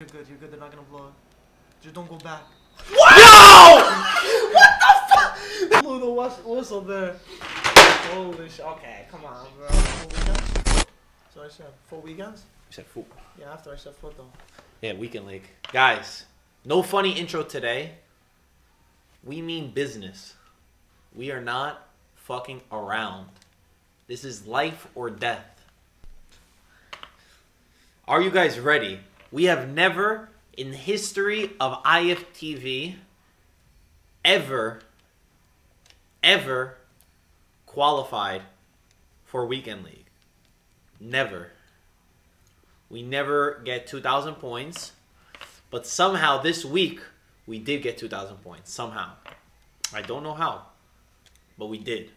You're good, you're good. They're not gonna blow it. Just don't go back. No! What the fuck? Blew the whistle there. Holy shit. Okay, come on, bro. Full weekends? So I said full weekends? You said fool. Yeah, after I said foot though. Yeah, weekend league. Guys, no funny intro today. We mean business. We are not fucking around. This is life or death. Are you guys ready? We have never in the history of IFTV ever ever qualified for weekend league. Never. We never get 2,000 points, but somehow this week we did get 2,000 points. Somehow. I don't know how, but we did.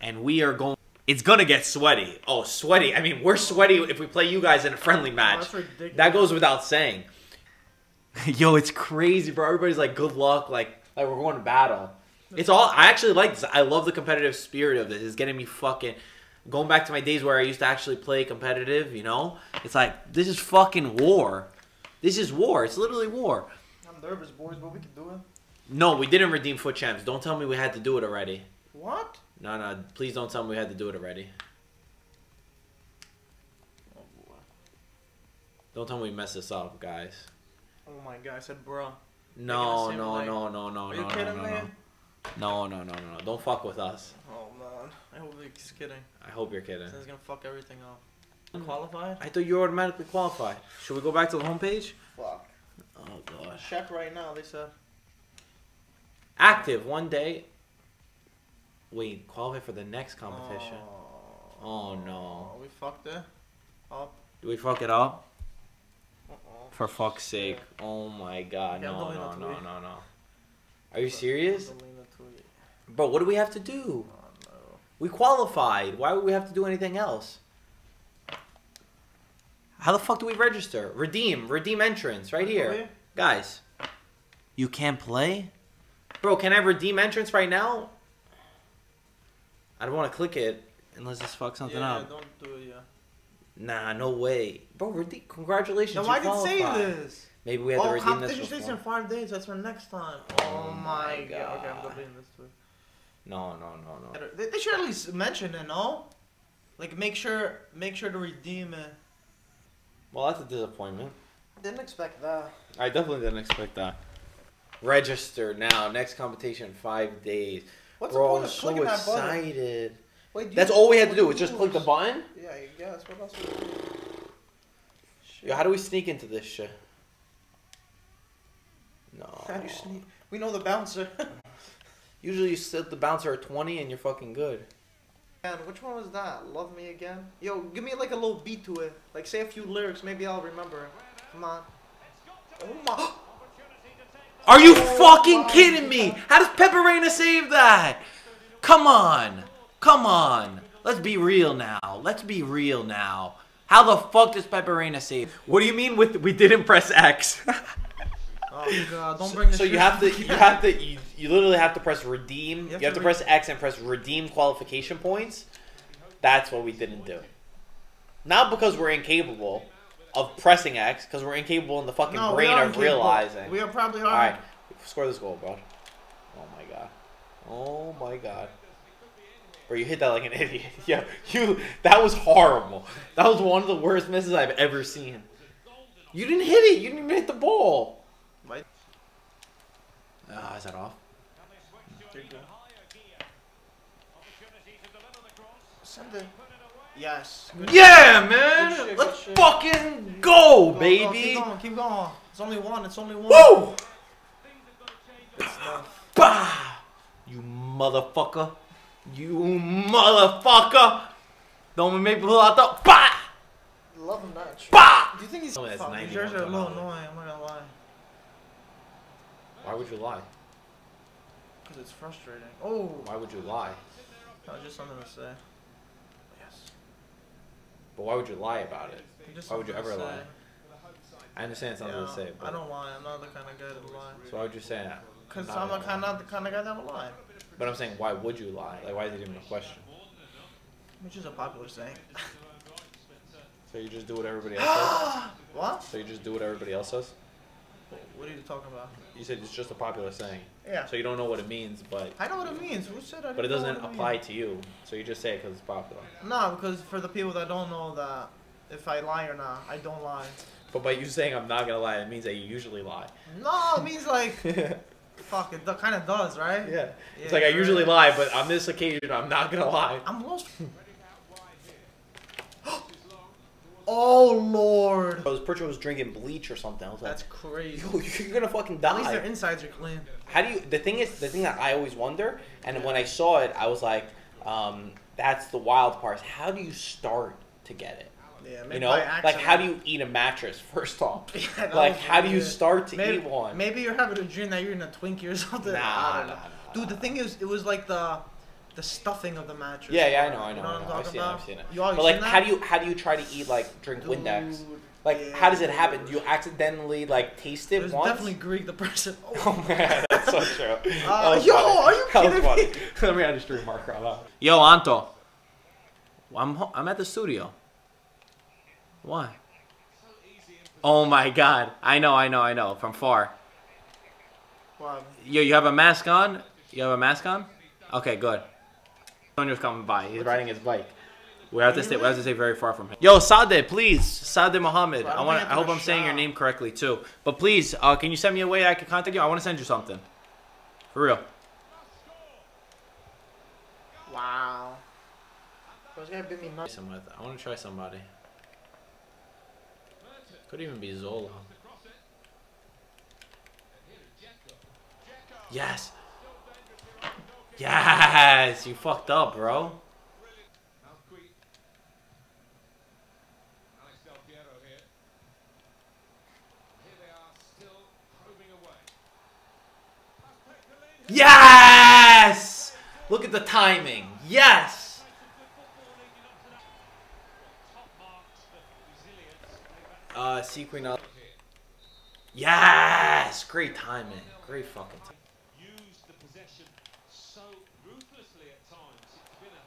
And we are going. It's gonna get sweaty. Oh, sweaty. I mean, we're sweaty if we play you guys in a friendly oh, match. that's ridiculous. that goes without saying. Yo, it's crazy, bro. Everybody's like, good luck. Like, like we're going to battle. It's all. I actually like this. I love the competitive spirit of this. It's getting me fucking. Going back to my days where I used to actually play competitive, you know? It's like, this is fucking war. This is war. It's literally war. I'm nervous, boys, but we can do it. No, we didn't redeem FUT Champs. Don't tell me we had to do it already. What? No, no. Please don't tell me we had to do it already. Oh boy. Don't tell me we messed this up, guys. Oh my god, I said bruh. No, no, like- no, no, no, Are no, you no, kidding no, no. No, no, no, no, no. Don't fuck with us. Oh man. I hope he's kidding. I hope you're kidding. He's gonna fuck everything up. Mm. Qualified? I thought you automatically qualified. Should we go back to the homepage? Fuck. Oh gosh. Check right now, they said. Active one day. Wait, qualify for the next competition. Oh, oh no. We fucked it. Up. Do we fuck it up? Uh-oh. For fuck's sake. Oh my god. Yeah, No, no, no, no, no. Are you serious? Don't lean into it. Bro, what do we have to do? Oh no. We qualified. Why would we have to do anything else? How the fuck do we register? Redeem. Redeem entrance right here. Guys, you can't play? Bro, can I redeem entrance right now? I don't want to click it unless this fucks something yeah, up. don't do it, yeah. Nah, no way. Bro. Congratulations. You why did it say this? Maybe we had to oh, redeem this competition stays in five days. That's for next time. Oh, Oh my my god. Okay, I'm God. deleting this too. No, no, no, no. They, they should at least mention it, no? Like make sure, make sure to redeem it. Well, that's a disappointment. I didn't expect that. I definitely didn't expect that. Register now. Next competition, five days. What's Bro, the I'm point of so clicking that button? excited. Wait, That's all we had to do was just click the button. Yeah, I guess. What else? would you do? Shit. Yo, how do we sneak into this shit? No. How do you sneak? We know the bouncer. Usually you set the bouncer at 20 and you're fucking good. Man, which one was that? Love me again? Yo, give me like a little beat to it. Like say a few lyrics, maybe I'll remember. it. Come on. Oh my. Are you fucking kidding me? How does Pepe Reina save that? Come on. Come on. Let's be real now. Let's be real now. How the fuck does Pepe Reina save? What do you mean with we didn't press X? Oh god, don't bring this so you have to you have to you, you literally have to press redeem. You have have, to to, press X and press redeem qualification points. That's what we didn't do. Not because we're incapable of pressing X, because we're incapable in the fucking No, brain of incapable. realizing. We are probably All hard. right, score this goal, bro. Oh my god. Oh my god. Bro, you hit that like an idiot. Yeah, you. That was horrible. That was one of the worst misses I've ever seen. You didn't hit it. You didn't even hit the ball. Right. Ah, is that off? There you go. Send it. Yes. Good Yeah, man. Good shit, Let's good shit. fucking go, Go, go, baby. keep going, keep going. It's only one. It's only one. Woo! Good stuff. Bah! You motherfucker. You motherfucker. Don't make me pull out the bah! Love him that. shit. Bah! Do you think he's? Oh, that's Fuck, 91 these jerseys are a little annoying. I'm not gonna lie. Why would you lie? Cause it's frustrating. Oh, Why would you lie? that was just something to say. Yes. But why would you lie about it? Why would you ever to lie? I understand it's something Yeah, to say, but I don't lie. I'm not the kind of guy to lie. so why would you say that? Cause Not I'm the kind of the kind of guy that will lie. But I'm saying, why would you lie? Like, why is it even a question? Which is a popular saying. So you just do what everybody else does? What? So you just do what everybody else does? What are you talking about? You said it's just a popular saying. Yeah. So you don't know what it means, but I know what it means. Who said I but it doesn't apply means? to you. So you just say it because it's popular. No, because for the people that don't know that if I lie or not, I don't lie. But by you saying I'm not gonna lie, it means that you usually lie. No, it means like, yeah. fuck, it kind of does, right? It's Yeah, It's like I usually lie, but on this occasion I'm not gonna lie. I'm lost. Oh lord, Because Pritchard was drinking bleach or something. I was like, that's crazy. yo, you're gonna fucking die. At least their die. insides are clean. How do you? The thing is, the thing that I always wonder, and when I saw it, I was like, um, that's the wild part. is How do you start to get it? Yeah, maybe You know, by like how do you eat a mattress first off? Yeah, like was how do you start to maybe, eat one? Maybe you're having a dream that you're in a Twinkie or something. Nah, I nah, nah, Dude, the thing is, it was like the the stuffing of the mattress. Yeah, yeah, I know, I know, You know I what know. I'm I've talking seen it. I've seen it. You But like, seen that? how do you how do you try to eat like drink Windex? Like, yeah, how does it happen? Do you accidentally like taste it There's once? definitely Greek the person. Oh man, that's so true. Uh, was yo, funny. are you That was kidding funny. me? Let me add a stream marker on that. Yo, Anto. I'm ho- I'm at the studio. Why? Oh my god. I know, I know, I know. From far. Wow. Yo, you have a mask on? You have a mask on? Okay, good. Antonio's coming by. He's riding his bike. We have to stay. We have to stay very far from him. Yo, Sade, please, Sade Mohammed. I I want. think I I hope I'm saying your name correctly too. But please, uh, can you send me a way I can contact you? I want to send you something. For real. Wow. Bro, this guy bit me nuts. Some. I want to try somebody. Could even be Zola. Yes. Yes, you fucked up, bro. Yes! Look at the timing. Yes! Uh, Sequin up. Yes! Great timing. Great fucking timing. used the possession so ruthlessly at times. It's been a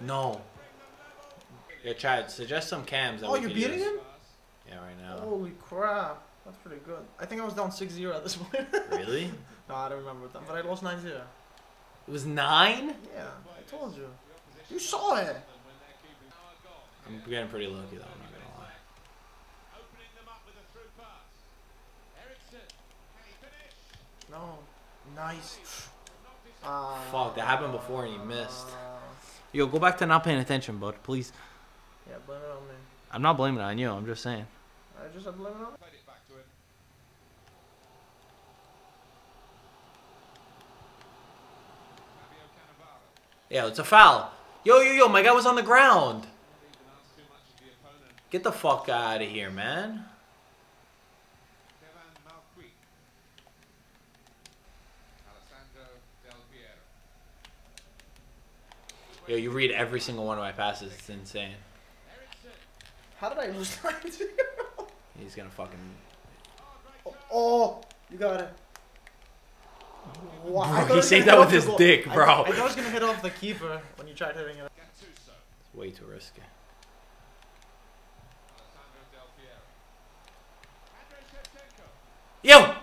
No. Yeah, Chad, suggest some cams that Oh, we you're beating use. him? Yeah, right now. Holy crap. That's pretty good. I think I was down 6-0 at this point. Really? no, I don't remember that. But I lost 9-0. It was nine? Yeah, I told you. You saw it. I'm getting pretty lucky though, I'm not gonna lie. opening them up with a through pass. Eriksen, can he finish? No. Nice. Uh, Fuck, that happened before and he missed. Yo, go back to not paying attention, bud, please. yeah, blame it on me. I'm not blaming it on you, I'm just saying. I just said blame it on me. It back to him. Fabio Cannavaro. Yeah, it's a foul. Yo, yo, yo, my guy was on the ground. Even asked too much of the opponent. Get the fuck out of here, man. Yo, you read every single one of my passes. It's insane. How did I lose 9-0? He's gonna fucking. Oh, oh, you got it. Wow, Bro, he it saved that with his dick, bro. I, thought it was gonna hit off the keeper when you tried hitting it. It's way too risky. Alessandro Del Piero. Andrei Shevchenko. Yo!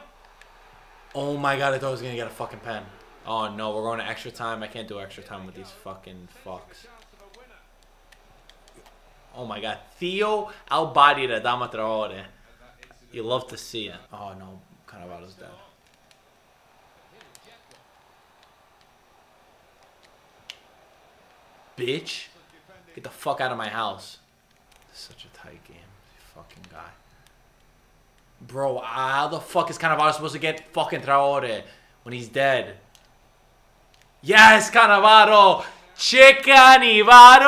Oh my god, I thought I was gonna get a fucking pen. Oh no, we're going to extra time. I can't do extra time with these fucking fucks. Oh my god. Theo Albadi da Dama Traore. You love to see it. Oh no, Cannavaro's dead. Bitch. Get the fuck out of my house. Such a tight game. Fucking guy. Bro, how the fuck is Cannavaro supposed to get fucking Traore when he's dead? Yes, Cannavaro! Che Cannavaro!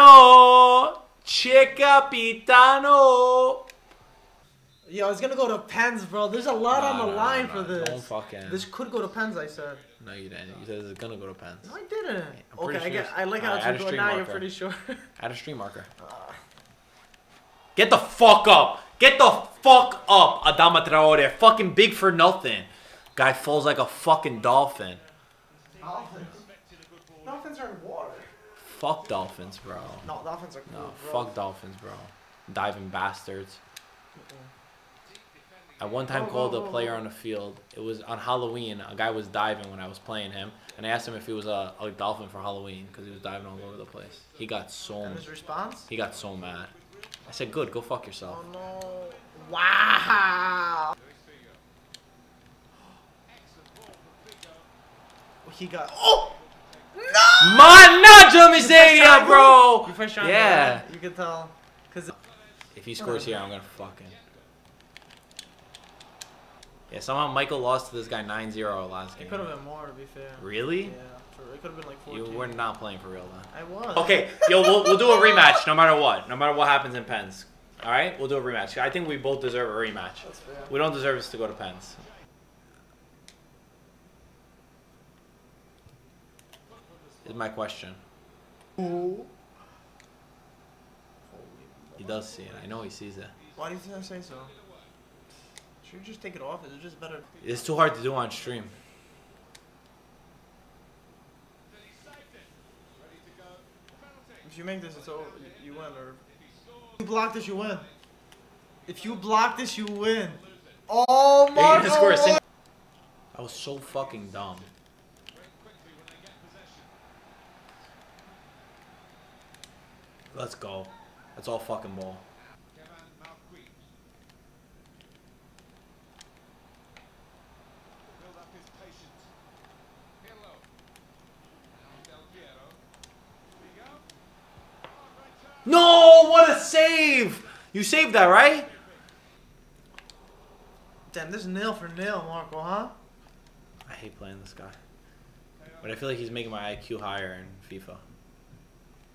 Che Capitano! Yo, it's gonna go to pens, bro. There's a lot on the nah, line nah, for nah, this. Don't fucking. This could go to pens, I said. No, you didn't. You said it's gonna go to pens. No, I didn't. I'm pretty Okay, I sure get. I like how Alright, add it's going now. You're pretty sure. Add a stream marker. Get the fuck up! Get the fuck up, Adama Traore. Fucking big for nothing. Guy falls like a fucking dolphin. Dolphins. Dolphins are in water. Fuck dolphins, bro. No, dolphins are cool, No, bro. fuck dolphins, bro. diving bastards. I one time Go, called go, a go, player go. on the field. It was on Halloween. A guy was diving when I was playing him, and I asked him if he was a, a dolphin for Halloween because he was diving all over the place. He got so And his response? he got so mad. I said, "Good, go fuck yourself." Oh no. Wow. He got. Oh! No! Manaja Miseria, bro. You first round, Yeah. right? You can tell. Cause If he scores here, I'm gonna fucking. Yeah, somehow Michael lost to this guy 9-0 last game. it could have been more, to be fair. Really? Yeah. For, it could have been like You 14. were not playing for real then. I was. Okay, yo, we'll, we'll do a rematch no matter what. No matter what happens in Pens. All right, we'll do a rematch. I think we both deserve a rematch. That's fair. We don't deserve this to go to Pens. Is my question. Ooh. He does see it. I know he sees it. Why do you think I say so? Should you just take it off? Is it just better? It's too hard to do on stream. If you make this, it's over. You win, or if you block this, you win. If you block this, you win. Oh my gonna score a god! single. I was so fucking dumb. Let's go. That's all fucking ball. Kevin Malquis. Build up his patience. Pirlo. Now Del Piero. Here we go. Great turn. No, what a save! You saved that, right? Damn, this is nail for nil, Marco, huh? I hate playing this guy. But I feel like he's making my IQ higher in FIFA.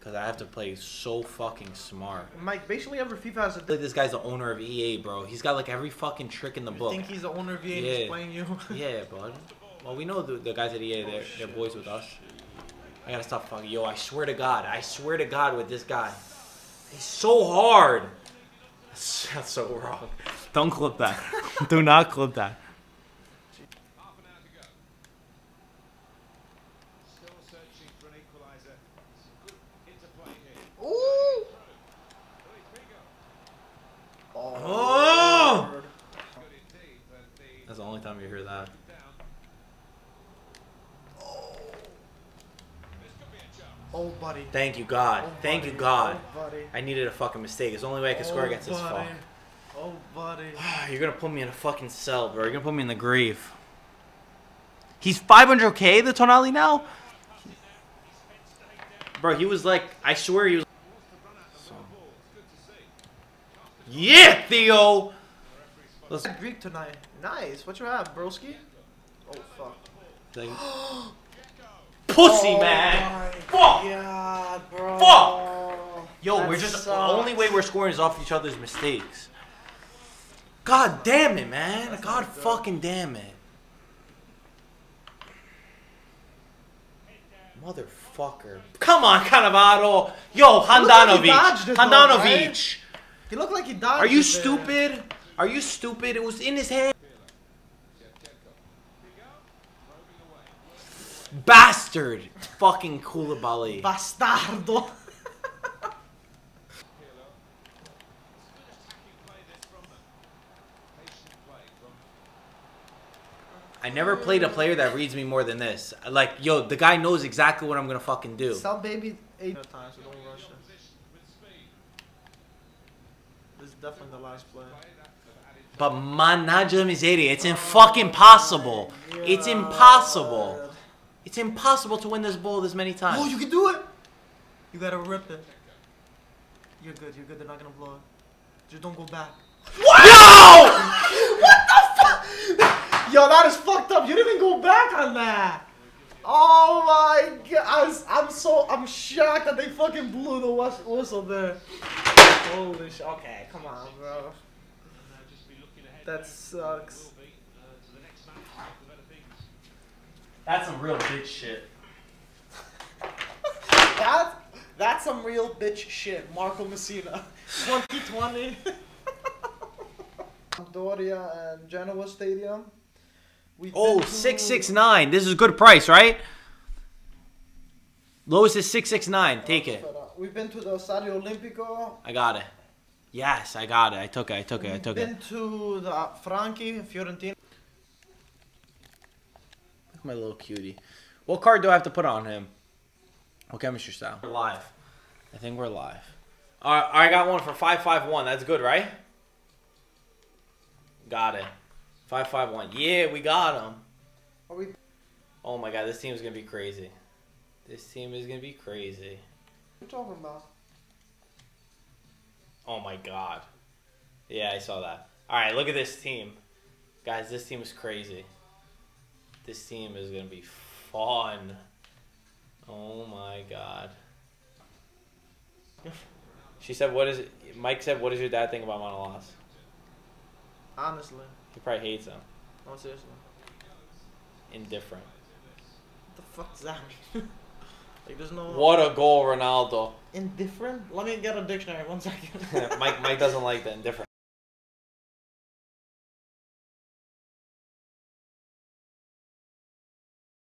Because I have to play so fucking smart. Mike, basically every FIFA has a. Like this guy's the owner of EA, bro. He's got like every fucking trick in the You book. think he's the owner of EA Yeah. he's playing you? Yeah, bud. Well, we know the, the guys at EA, they're, oh, they're boys with us. I gotta stop fucking. Yo, I swear to God, I swear to God with this guy. He's so hard. That's so wrong. Don't clip that. Do not clip that. Half an hour to go. Still searching for an equaliser. Some good interplay here. Ooh! Luis Figo. Oh! Lord. Good indeed, but the That's the only time you hear that. down. This could be a chance. Oh, buddy. Thank you, God. Oh, Thank you. God. Buddy. I needed a fucking mistake. It's the only way I can score against this fuck. buddy. Oh, buddy. You're gonna put me in a fucking cell, bro. You're gonna put me in the grave. He's 500k, the Tonali now? Bro, he was like, I swear he was. Yeah, Theo! Let's, Greek tonight. Nice. What you have, broski? Oh, fuck. pussy, oh, man! My Fuck! God, bro. Fuck! Yo, That we're just. The only way we're scoring is off each other's mistakes. God damn it, man. That's God fucking damn it. Motherfucker. Come on, Cannavaro. Yo, like he Handanovic. dodged it though, Handanovic. He looked like he died. Are you stupid? Are you stupid? It was in his hand. Bastard. Fucking Koulibaly. Bastardo. I never played a player that reads me more than this. Like, yo, the guy knows exactly what I'm gonna fucking do. Sell baby eight times, so don't rush it. This is definitely the last play. But manaja miseria, it's in fucking impossible. It's impossible. It's impossible to win this ball this many times. Oh, you can do it. You gotta rip it. You're good. You're good. They're not gonna blow it. Just don't go back. What? No! What the fuck? Yo, that is fucked up. You didn't even go back on that. Oh my god. I was, I'm so I'm shocked that they fucking blew the whistle there. Holy shit. Okay, come on, bro. That sucks. That's some real bitch shit. That that's some real bitch shit. Marco Messina, 2020. Sampdoria and Genoa Stadium. We've Oh, to- 669. This is a good price, right? Lowest is 669. Take it. We've been to the Stadio Olimpico. I got it. Yes, I got it. I took it. I took it. I took it. Been to the uh, Frankie, Fiorentina. Look at my little cutie. What card do I have to put on him? What chemistry style? We're live. I think we're live. All right, I got one for five five one. That's good, right? Got it. Five five one. Yeah, we got him. Are we? Oh my god, this team is gonna be crazy. This team is gonna be crazy. What are you talking about? Oh my god. Yeah, I saw that. All right, look at this team, guys. This team is crazy. This team is gonna be fun. Oh my god. She said, "What is it?" Mike said, "What does your dad think about Manolas?" Honestly, He probably hates him. no seriously. Indifferent. What the fuck does that mean? like, there's no What a goal, Ronaldo. indifferent. Let me get a dictionary. One second. Mike Mike doesn't like that indifferent.